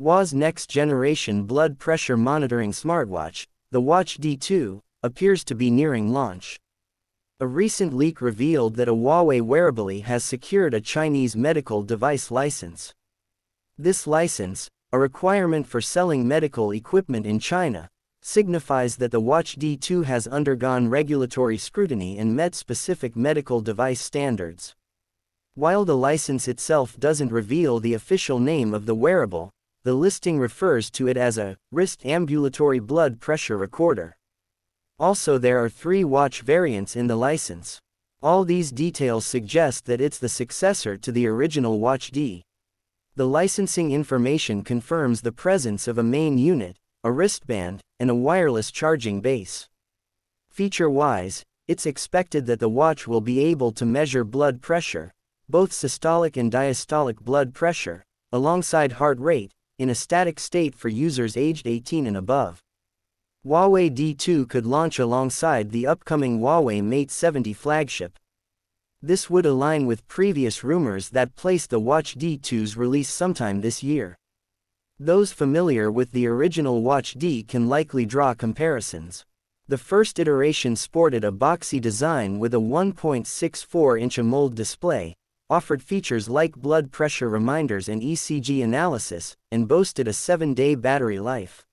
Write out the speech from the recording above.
Huawei's next-generation blood pressure monitoring smartwatch, the Watch D2, appears to be nearing launch. A recent leak revealed that a Huawei wearable has secured a Chinese medical device license. This license, a requirement for selling medical equipment in China, signifies that the Watch D2 has undergone regulatory scrutiny and met specific medical device standards. While the license itself doesn't reveal the official name of the wearable, the listing refers to it as a wrist ambulatory blood pressure recorder. Also there are three watch variants in the license. All these details suggest that it's the successor to the original Watch D. The licensing information confirms the presence of a main unit, a wristband, and a wireless charging base. Feature-wise, it's expected that the watch will be able to measure blood pressure, both systolic and diastolic blood pressure, alongside heart rate, in a static state for users aged 18 and above. Huawei D2 could launch alongside the upcoming Huawei Mate 70 flagship. This would align with previous rumors that placed the Watch D2's release sometime this year. Those familiar with the original Watch D can likely draw comparisons. The first iteration sported a boxy design with a 1.64-inch AMOLED display, offered features like blood pressure reminders and ECG analysis, and boasted a 7-day battery life.